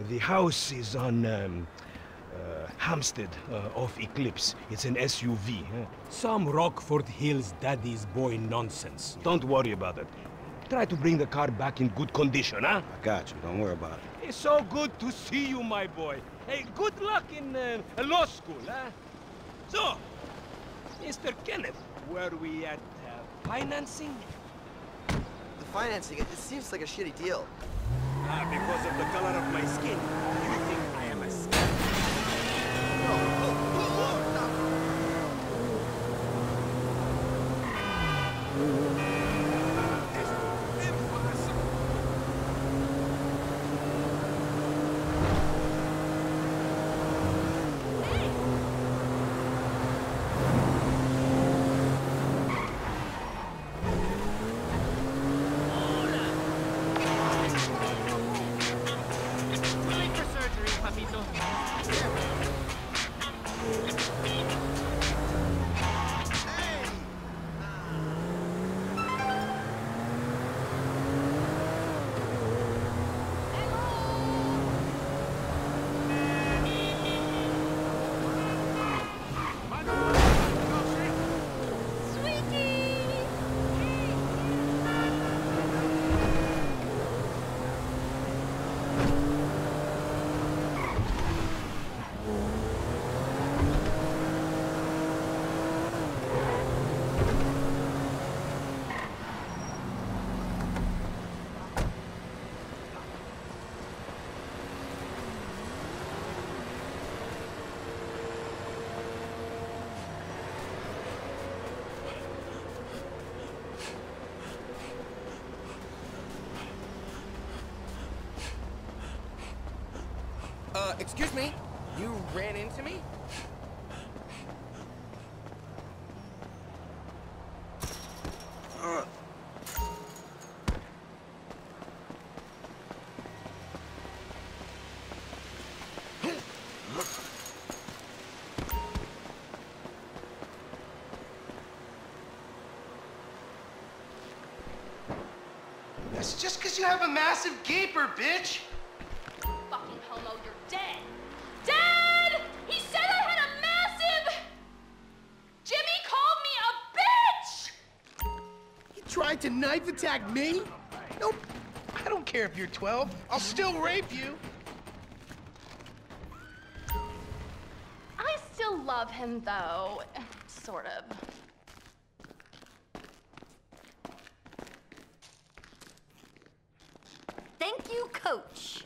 The house is on, um, uh, Hampstead, uh, off Eclipse. It's an SUV. Huh? Some Rockford Hills daddy's boy nonsense. Don't worry about it. Try to bring the car back in good condition, huh? I got you. Don't worry about it. It's so good to see you, my boy. Hey, good luck in uh, law school, huh? So, Mr. Kenneth, were we at uh, financing? the financing, it, it seems like a shitty deal. Ah, because of the color of my skin. You think I am a scam? Late excuse me? You ran into me? That's just because you have a massive gaper, bitch. Tried to knife attack me? Nope. I don't care if you're 12. I'll still rape you. I still love him, though. Sort of. Thank you, Coach.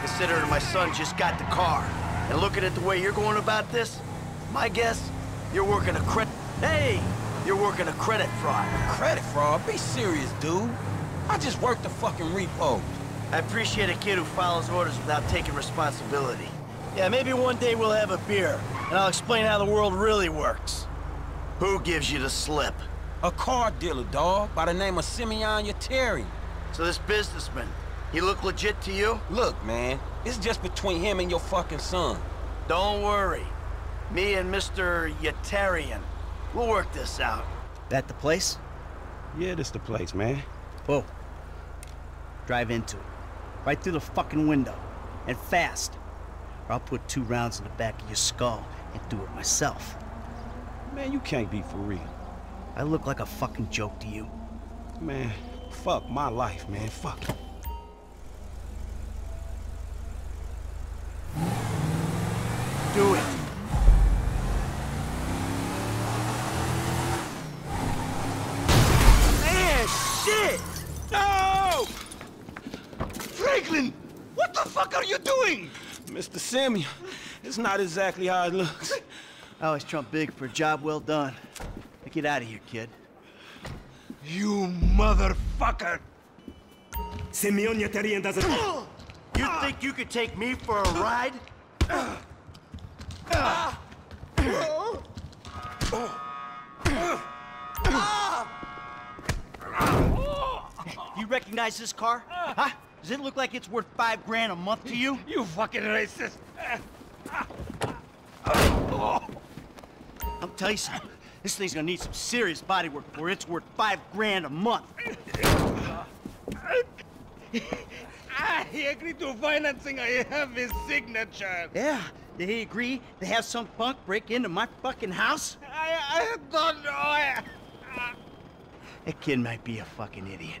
considering my son just got the car. And looking at the way you're going about this, my guess, you're working a credit... Hey! You're working a credit fraud. Credit fraud? Be serious, dude. I just worked the fucking repo. I appreciate a kid who follows orders without taking responsibility. Yeah, maybe one day we'll have a beer, and I'll explain how the world really works. Who gives you the slip? A car dealer, dog, by the name of Simeon Yetarian. So this businessman, he look legit to you? Look, man, it's just between him and your fucking son. Don't worry. Me and Mr. Yetarian. We'll work this out. That the place? Yeah, this the place, man. Whoa. Drive into it. Right through the fucking window. And fast. Or I'll put two rounds in the back of your skull and do it myself. Man, you can't be for real. I look like a fucking joke to you. Man, fuck my life, man. Fuck it. Do it. Man, shit! No! Franklin! What the fuck are you doing? Mr. Simeon, it's not exactly how it looks. I always trump big for a job well done. Now get out of here, kid. You motherfucker! Simeon Yetarian doesn't... You think you could take me for a ride? You recognize this car? Huh? Does it look like it's worth five grand a month to you? You fucking racist! I'm telling you something. This thing's gonna need some serious body work before it's worth five grand a month. I agreed to financing. I have his signature. Yeah, did he agree to have some punk break into my fucking house? I, I don't know. I, That kid might be a fucking idiot.